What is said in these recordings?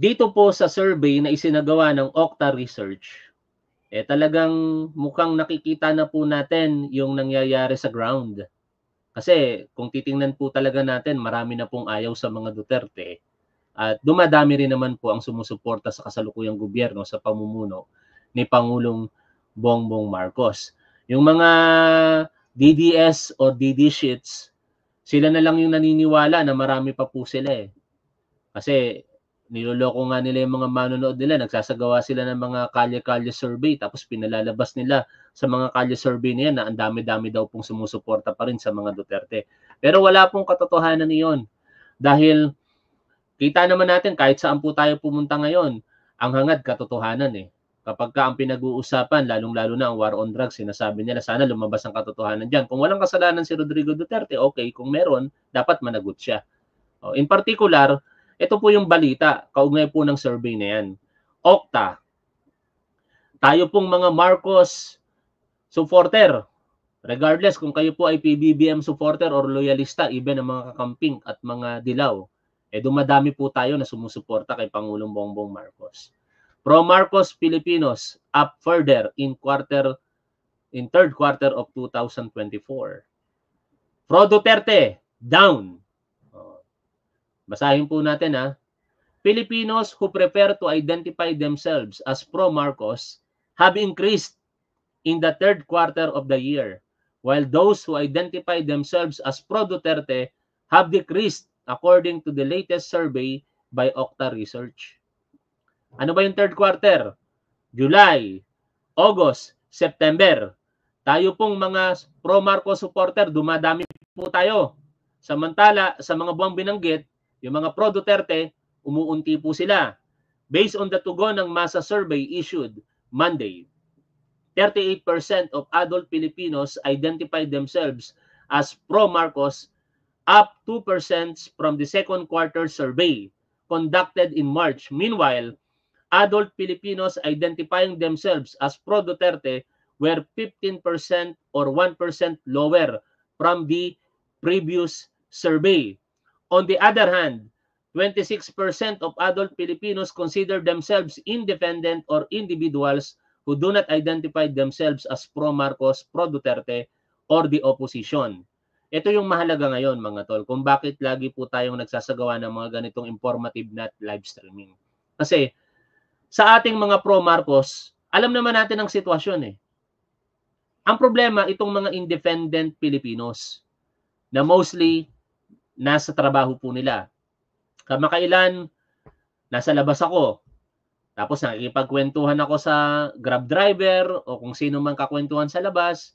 dito po sa survey na isinagawa ng Okta Research, eh talagang mukhang nakikita na po natin yung nangyayari sa ground. Kasi kung titingnan po talaga natin, marami na pong ayaw sa mga Duterte at dumadami rin naman po ang sumusuporta sa kasalukuyang gobyerno sa pamumuno ni Pangulong Bongbong Marcos. Yung mga DDS o DD sheets, sila na lang yung naniniwala na marami pa po sila eh. Kasi niloloko nga nila yung mga manonood nila, nagsasagawa sila ng mga kalye-kalye survey tapos pinalalabas nila sa mga kalye survey niya na ang dami-dami daw pong sumusuporta pa rin sa mga Duterte. Pero wala pong katotohanan niyon. Dahil kita naman natin kahit saan po tayo pumunta ngayon, ang hangad katotohanan eh. Kapag ka ang pinag-uusapan, lalong-lalo na ang war on drugs, sinasabi nila sana lumabas ang katotohanan dyan. Kung walang kasalanan si Rodrigo Duterte, okay. Kung meron, dapat managot siya. Oh, in particular, ito po yung balita, kaugnay po ng survey na yan. Okta, tayo pong mga Marcos supporter, regardless kung kayo po ay PBBM supporter or loyalista, even ang mga kakamping at mga dilaw, eh dumadami po tayo na sumusuporta kay Pangulong Bongbong Marcos. Pro Marcos Filipinos up further in quarter in third quarter of 2024. Pro Duterte down Basahin po natin ha. Filipinos who prefer to identify themselves as pro-Marcos have increased in the third quarter of the year, while those who identify themselves as pro-Duterte have decreased according to the latest survey by Okta Research. Ano ba yung third quarter? July, August, September. Tayo pong mga pro-Marcos supporter, dumadami po tayo. Samantala, sa mga buwang binanggit, yung mga pro-Duterte, umuunti po sila. Based on the tugon ng masa survey issued Monday, 38% of adult Filipinos identified themselves as pro-Marcos, up 2% from the second quarter survey conducted in March. Meanwhile, adult Filipinos identifying themselves as pro-Duterte were 15% or 1% lower from the previous survey. On the other hand, 26% of adult Filipinos consider themselves independent or individuals who do not identify themselves as pro-Marcos, pro-Duterte, or the opposition. Ito yung mahalaga ngayon mga tol, kung bakit lagi po tayong nagsasagawa ng mga ganitong informative na live streaming. Kasi sa ating mga pro-Marcos, alam naman natin ang sitwasyon eh. Ang problema, itong mga independent Filipinos na mostly nasa trabaho po nila. Kamakailan, nasa labas ako. Tapos nakikipagkwentuhan ako sa grab driver o kung sino man kakwentuhan sa labas,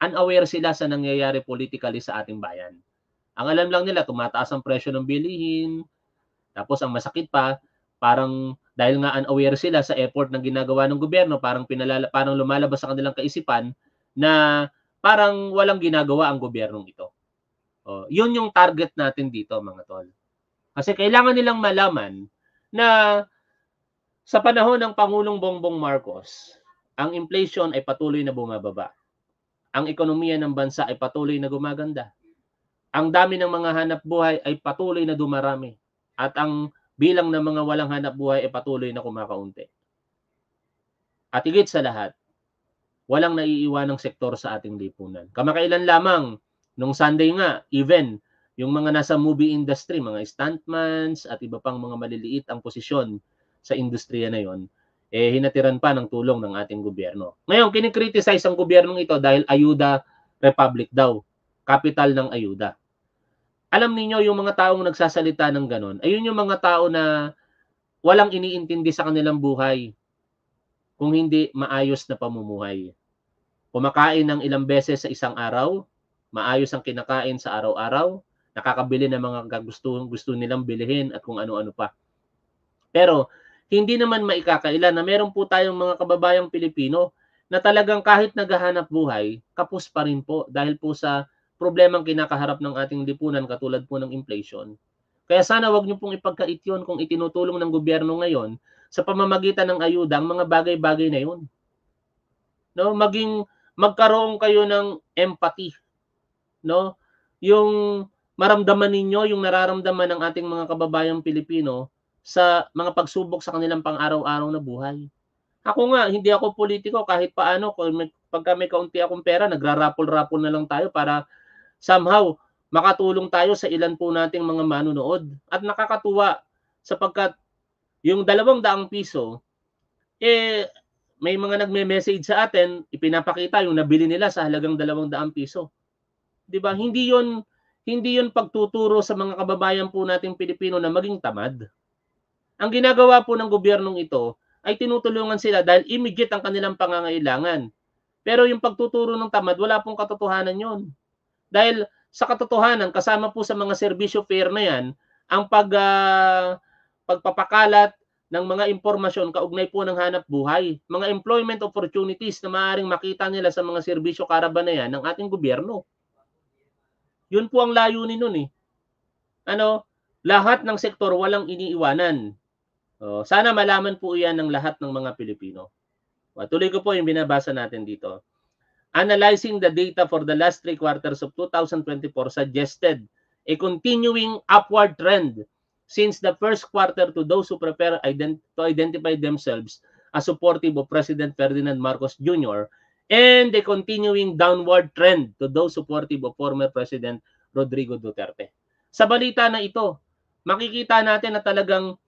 unaware sila sa nangyayari politically sa ating bayan. Ang alam lang nila, tumataas ang presyo ng bilihin. Tapos ang masakit pa, parang dahil nga unaware sila sa effort na ginagawa ng gobyerno, parang pinalala, parang lumalabas sa kanilang kaisipan na parang walang ginagawa ang gobyernong ito. Oh, yun yung target natin dito mga tol. Kasi kailangan nilang malaman na sa panahon ng Pangulong Bongbong Marcos, ang inflation ay patuloy na bumababa. Ang ekonomiya ng bansa ay patuloy na gumaganda. Ang dami ng mga hanap buhay ay patuloy na dumarami. At ang bilang ng mga walang hanap buhay ay patuloy na kumakaunti. At higit sa lahat, walang naiiwanang sektor sa ating lipunan. Kamakailan lamang, Nung Sunday nga, even yung mga nasa movie industry, mga stuntmans at iba pang mga maliliit ang posisyon sa industriya na yon, eh hinatiran pa ng tulong ng ating gobyerno. Ngayon, kinikriticize ang gobyernong ito dahil ayuda republic daw, capital ng ayuda. Alam niyo yung mga taong nagsasalita ng ganon, ayun yung mga tao na walang iniintindi sa kanilang buhay kung hindi maayos na pamumuhay. Kumakain ng ilang beses sa isang araw, maayos ang kinakain sa araw-araw, nakakabili ng mga gusto, gusto nilang bilihin at kung ano-ano pa. Pero hindi naman maikakaila na meron po tayong mga kababayang Pilipino na talagang kahit naghahanap buhay, kapos pa rin po dahil po sa problemang kinakaharap ng ating lipunan katulad po ng inflation. Kaya sana wag niyo pong ipagkait yun kung itinutulong ng gobyerno ngayon sa pamamagitan ng ayuda ang mga bagay-bagay na yun. No, maging magkaroon kayo ng empathy no? Yung maramdaman ninyo, yung nararamdaman ng ating mga kababayang Pilipino sa mga pagsubok sa kanilang pang-araw-araw na buhay. Ako nga, hindi ako politiko kahit paano, pagka may kaunti akong pera, nagrarapol-rapol na lang tayo para somehow makatulong tayo sa ilan po nating mga manunood. At nakakatuwa sapagkat yung dalawang daang piso, eh, may mga nagme-message sa atin, ipinapakita yung nabili nila sa halagang dalawang daang piso. 'Di ba? Hindi 'yon hindi 'yon pagtuturo sa mga kababayan po nating Pilipino na maging tamad. Ang ginagawa po ng gobyernong ito ay tinutulungan sila dahil immediate ang kanilang pangangailangan. Pero yung pagtuturo ng tamad, wala pong katotohanan yon. Dahil sa katotohanan, kasama po sa mga serbisyo fair na yan, ang pag, uh, pagpapakalat ng mga impormasyon kaugnay po ng hanap buhay, mga employment opportunities na maaaring makita nila sa mga serbisyo karaban na yan ng ating gobyerno. Yun po ang layunin nun eh. Ano, lahat ng sektor walang iniiwanan. Oh, sana malaman po iyan ng lahat ng mga Pilipino. Tuloy ko po yung binabasa natin dito. Analyzing the data for the last three quarters of 2024 suggested a continuing upward trend since the first quarter to those who prepare ident to identify themselves as supportive of President Ferdinand Marcos Jr. and a continuing downward trend to those supportive of former President Rodrigo Duterte. Sa balita na ito, makikita natin na talagang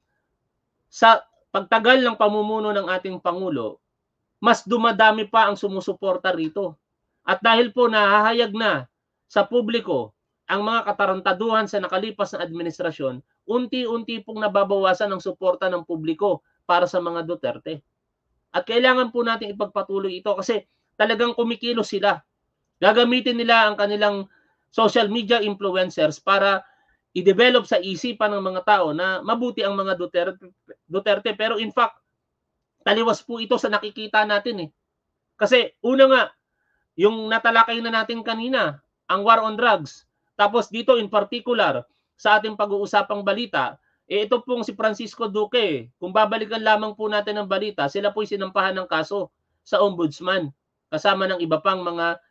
sa pagtagal ng pamumuno ng ating Pangulo, mas dumadami pa ang sumusuporta rito. At dahil po nahahayag na sa publiko ang mga katarantaduhan sa nakalipas na administrasyon, unti-unti pong nababawasan ang suporta ng publiko para sa mga Duterte. At kailangan po natin ipagpatuloy ito kasi talagang kumikilos sila. Gagamitin nila ang kanilang social media influencers para i-develop sa isipan ng mga tao na mabuti ang mga Duterte, Duterte. Pero in fact, taliwas po ito sa nakikita natin eh. Kasi una nga, yung natalakay na natin kanina, ang war on drugs. Tapos dito in particular, sa ating pag-uusapang balita, eh ito pong si Francisco Duque. Kung babalikan lamang po natin ang balita, sila po'y sinampahan ng kaso sa ombudsman kasama ng iba pang mga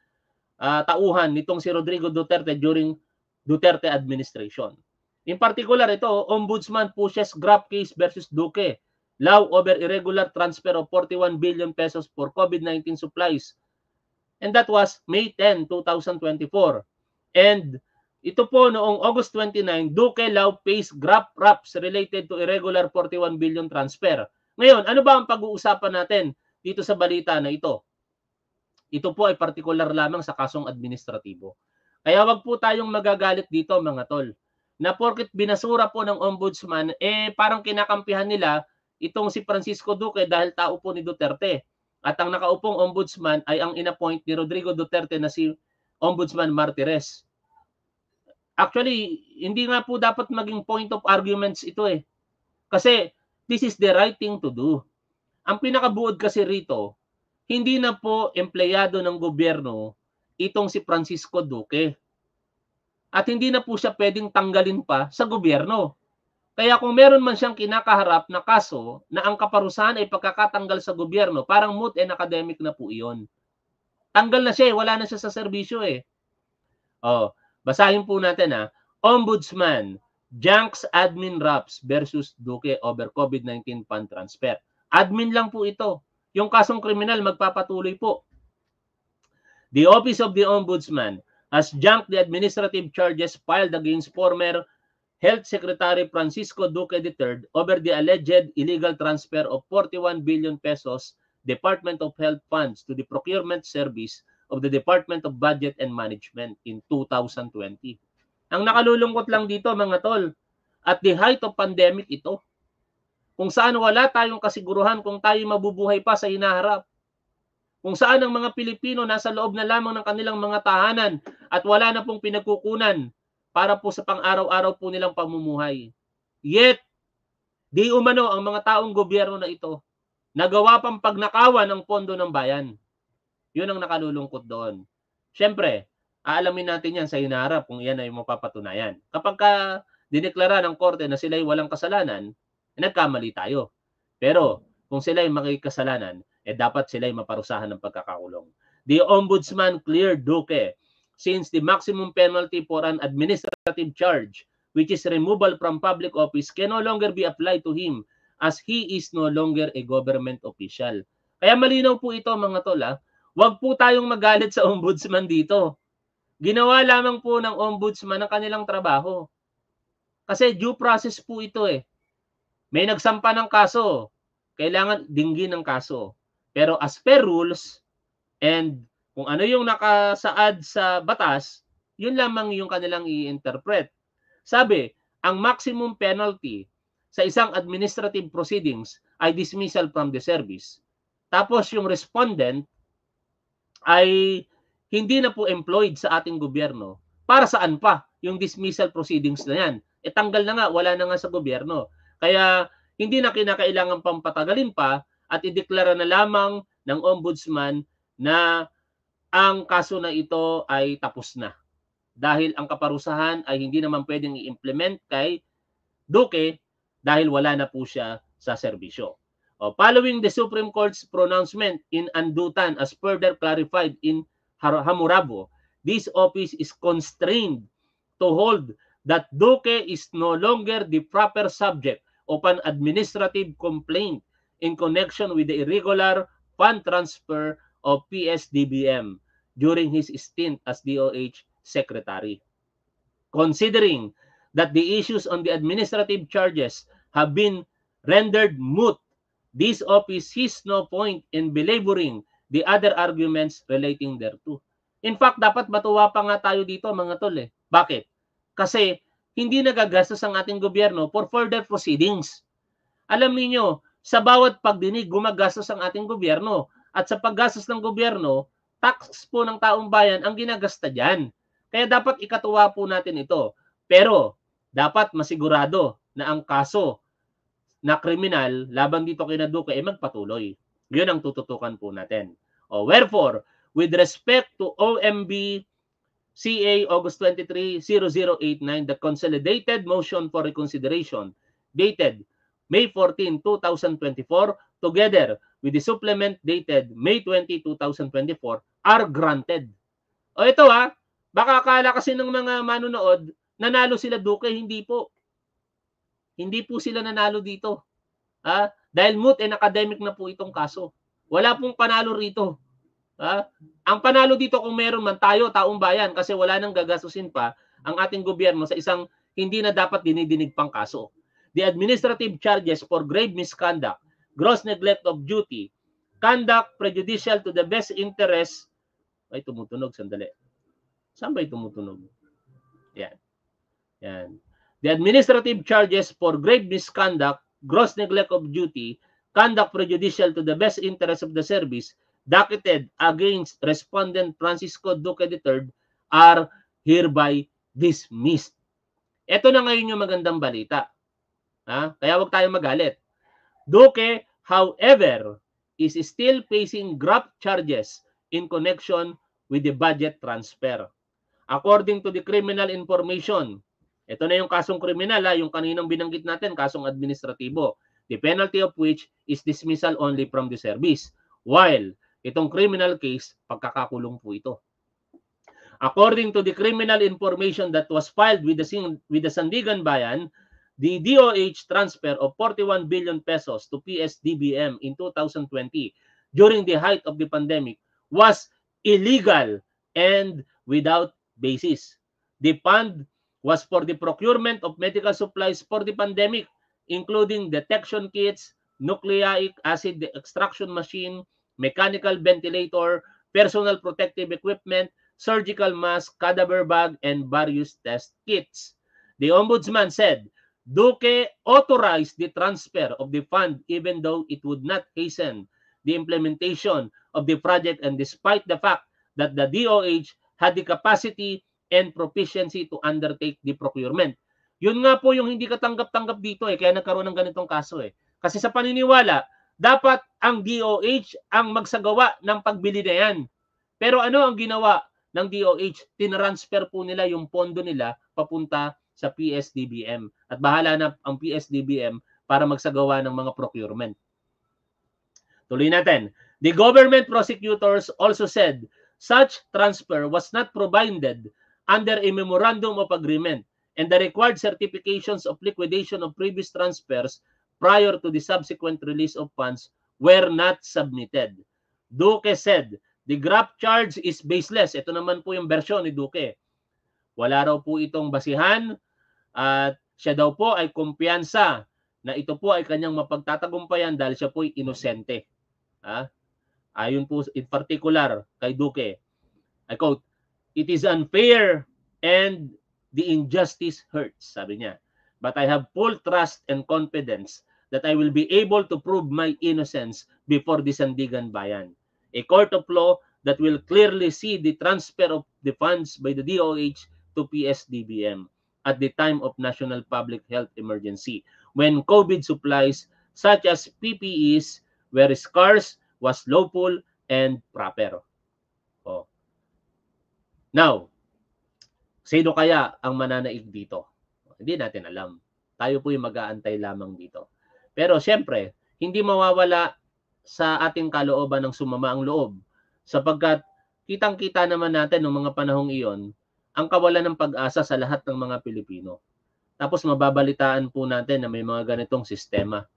uh, tauhan nitong si Rodrigo Duterte during Duterte administration. In particular, ito, Ombudsman pushes grab case versus Duque. Law over irregular transfer of 41 billion pesos for COVID-19 supplies. And that was May 10, 2024. And ito po noong August 29, Duque Law pays grab wraps related to irregular 41 billion transfer. Ngayon, ano ba ang pag-uusapan natin dito sa balita na ito? Ito po ay particular lamang sa kasong administratibo. Kaya wag po tayong magagalit dito mga tol. Na porkit binasura po ng ombudsman, eh parang kinakampihan nila itong si Francisco Duque dahil tao po ni Duterte. At ang nakaupong ombudsman ay ang inappoint ni Rodrigo Duterte na si Ombudsman Martires. Actually, hindi nga po dapat maging point of arguments ito eh. Kasi this is the right thing to do. Ang pinakabuod kasi rito, hindi na po empleyado ng gobyerno itong si Francisco Duque. At hindi na po siya pwedeng tanggalin pa sa gobyerno. Kaya kung meron man siyang kinakaharap na kaso na ang kaparusahan ay pagkakatanggal sa gobyerno, parang moot and academic na po iyon. Tanggal na siya eh, wala na siya sa serbisyo eh. Oh, basahin po natin ha. Ombudsman, Janks Admin Raps versus Duque over COVID-19 fund transfer. Admin lang po ito. Yung kasong kriminal magpapatuloy po. The Office of the Ombudsman has junked the administrative charges filed against former Health Secretary Francisco Duque III over the alleged illegal transfer of 41 billion pesos Department of Health funds to the procurement service of the Department of Budget and Management in 2020. Ang nakalulungkot lang dito mga tol, at the height of pandemic ito, kung saan wala tayong kasiguruhan kung tayo mabubuhay pa sa hinaharap, kung saan ang mga Pilipino nasa loob na lamang ng kanilang mga tahanan at wala na pong pinagkukunan para po sa pang-araw-araw po nilang pamumuhay. Yet, di umano ang mga taong gobyerno na ito nagawa pang pagnakawan ng pondo ng bayan. Yun ang nakalulungkot doon. Siyempre, aalamin natin yan sa hinaharap kung yan ay mapapatunayan. Kapag ka dineklara ng korte na sila ay walang kasalanan, eh, nagkamali tayo. Pero kung sila ay makikasalanan, eh dapat sila ay maparusahan ng pagkakakulong. The Ombudsman cleared Duque since the maximum penalty for an administrative charge which is removal from public office, can no longer be applied to him as he is no longer a government official. Kaya malinaw po ito mga tol ha. Huwag po tayong magalit sa ombudsman dito. Ginawa lamang po ng ombudsman ang kanilang trabaho. Kasi due process po ito eh. May nagsampa ng kaso, kailangan dinggin ng kaso. Pero as per rules and kung ano yung nakasaad sa batas, yun lamang yung kanilang i-interpret. Sabi, ang maximum penalty sa isang administrative proceedings ay dismissal from the service. Tapos yung respondent ay hindi na po employed sa ating gobyerno. Para saan pa yung dismissal proceedings na yan? E tanggal na nga, wala na nga sa gobyerno. Kaya hindi na kinakailangan pampatagalin pa at ideklara na lamang ng ombudsman na ang kaso na ito ay tapos na. Dahil ang kaparusahan ay hindi naman pwedeng i-implement kay Duque dahil wala na po siya sa serbisyo. O, following the Supreme Court's pronouncement in Andutan as further clarified in Hammurabi, this office is constrained to hold that Duque is no longer the proper subject of administrative complaint in connection with the irregular fund transfer of PSDBM during his stint as DOH Secretary. Considering that the issues on the administrative charges have been rendered moot, this office sees no point in belaboring the other arguments relating thereto. In fact, dapat matuwa pa nga tayo dito mga tol eh. Bakit? Kasi hindi nagagastos ang ating gobyerno for further proceedings. Alam niyo, sa bawat pagdinig, gumagastos ang ating gobyerno. At sa paggastos ng gobyerno, tax po ng taong bayan ang ginagasta dyan. Kaya dapat ikatuwa po natin ito. Pero, dapat masigurado na ang kaso na kriminal laban dito kay Duque ay magpatuloy. Yun ang tututukan po natin. O, wherefore, with respect to OMB CA August 23, 0089, the consolidated motion for reconsideration dated May 14, 2024, together with the supplement dated May 20, 2024, are granted. O ito ha, baka akala kasi ng mga manunood, nanalo sila Duque, hindi po. Hindi po sila nanalo dito. Ha? Dahil moot and academic na po itong kaso. Wala pong panalo rito. Ha? Ang panalo dito kung meron man tayo, taong bayan, kasi wala nang gagastusin pa ang ating gobyerno sa isang hindi na dapat dinidinig pang kaso. The administrative charges for grave misconduct, gross neglect of duty, conduct prejudicial to the best interest, ay tumutunog, sandali. Saan ba tumutunog? Yan. Yan. The administrative charges for grave misconduct, gross neglect of duty, conduct prejudicial to the best interest of the service, docketed against respondent Francisco Duque III are hereby dismissed. Ito na ngayon yung magandang balita. Ha? Kaya wag tayong magalit. Duque, however, is still facing graft charges in connection with the budget transfer. According to the criminal information, ito na yung kasong kriminal, ha, yung kaninang binanggit natin, kasong administratibo, the penalty of which is dismissal only from the service. While Itong criminal case, pagkakakulong po ito. According to the criminal information that was filed with the, with the Sandigan Bayan, the DOH transfer of 41 billion pesos to PSDBM in 2020 during the height of the pandemic was illegal and without basis. The fund was for the procurement of medical supplies for the pandemic, including detection kits, nucleic acid extraction machine, mechanical ventilator, personal protective equipment, surgical mask, cadaver bag, and various test kits. The ombudsman said, Duque authorized the transfer of the fund even though it would not hasten the implementation of the project and despite the fact that the DOH had the capacity and proficiency to undertake the procurement. Yun nga po yung hindi katanggap-tanggap dito eh, kaya nagkaroon ng ganitong kaso eh. Kasi sa paniniwala, dapat ang DOH ang magsagawa ng pagbili na yan. Pero ano ang ginawa ng DOH? Tinransfer po nila yung pondo nila papunta sa PSDBM. At bahala na ang PSDBM para magsagawa ng mga procurement. Tuloy natin. The government prosecutors also said such transfer was not provided under a memorandum of agreement and the required certifications of liquidation of previous transfers prior to the subsequent release of funds were not submitted. Duque said, the graft charge is baseless. Ito naman po yung bersyon ni Duque. Wala raw po itong basihan at siya daw po ay kumpiyansa na ito po ay kanyang mapagtatagumpayan dahil siya po ay inosente. Ha? Ayon po in particular kay Duque, I quote, It is unfair and the injustice hurts, sabi niya. But I have full trust and confidence that I will be able to prove my innocence before the Sandigan Bayan. A court of law that will clearly see the transfer of the funds by the DOH to PSDBM at the time of national public health emergency when COVID supplies such as PPEs were scarce, was lawful, and proper. Oh. Now, sino kaya ang mananaig dito? Hindi natin alam. Tayo po yung mag-aantay lamang dito. Pero siyempre, hindi mawawala sa ating kalooban ng sumama ang loob sapagkat kitang-kita naman natin noong mga panahong iyon ang kawalan ng pag-asa sa lahat ng mga Pilipino. Tapos mababalitaan po natin na may mga ganitong sistema.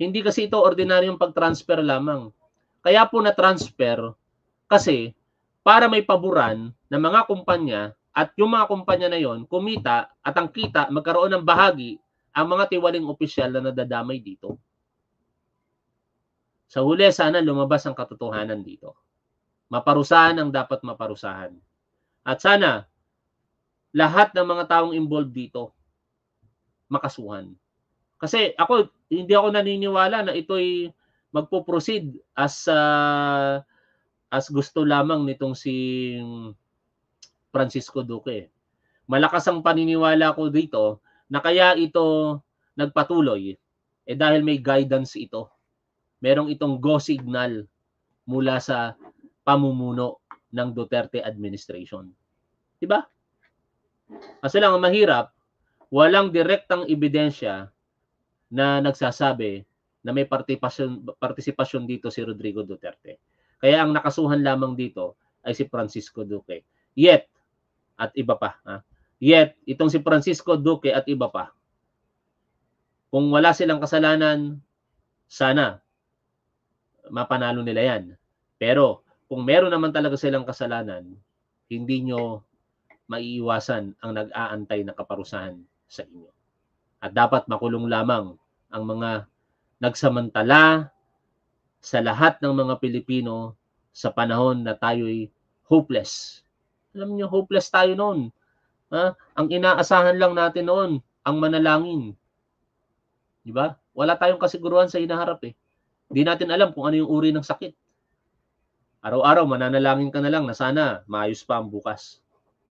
Hindi kasi ito ordinaryong pag-transfer lamang. Kaya po na-transfer kasi para may paboran ng mga kumpanya at yung mga kumpanya na yon kumita at ang kita magkaroon ng bahagi ang mga tiwaling opisyal na nadadamay dito. Sa huli, sana lumabas ang katotohanan dito. Maparusahan ang dapat maparusahan. At sana, lahat ng mga taong involved dito, makasuhan. Kasi ako, hindi ako naniniwala na ito'y magpo-proceed as uh, as gusto lamang nitong si Francisco Duque. Malakas ang paniniwala ko dito na kaya ito nagpatuloy eh dahil may guidance ito. Merong itong go signal mula sa pamumuno ng Duterte administration. 'Di ba? Kasi lang ang mahirap, walang direktang ebidensya na nagsasabi na may partisipasyon, partisipasyon dito si Rodrigo Duterte. Kaya ang nakasuhan lamang dito ay si Francisco Duque. Yet, at iba pa, ha? Yet, itong si Francisco Duque at iba pa, kung wala silang kasalanan, sana mapanalo nila yan. Pero kung meron naman talaga silang kasalanan, hindi nyo maiiwasan ang nag-aantay na kaparusahan sa inyo. At dapat makulong lamang ang mga nagsamantala sa lahat ng mga Pilipino sa panahon na tayo'y hopeless. Alam niyo, hopeless tayo noon. Ha? Ang inaasahan lang natin noon, ang manalangin. Di ba? Wala tayong kasiguruhan sa inaharap eh. Hindi natin alam kung ano yung uri ng sakit. Araw-araw mananalangin ka na lang na sana maayos pa ang bukas.